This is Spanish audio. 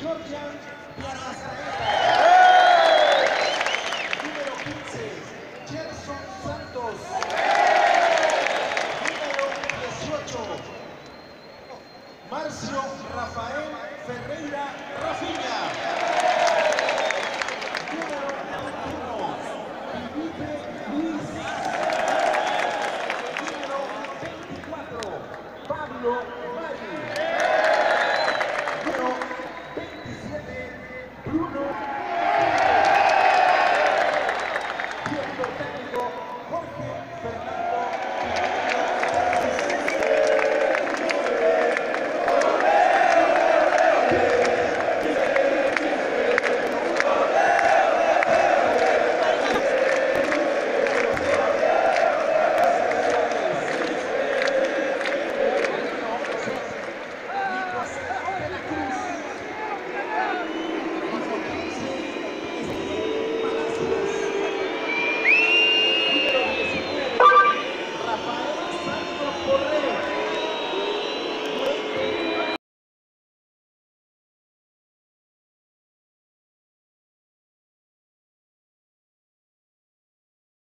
Georgia Piarazaeta. Número 15, Gerson Santos. Número 18, Marcio Rafael Ferreira Rafiña. Número 21, Felipe Luis. Número 24, Pablo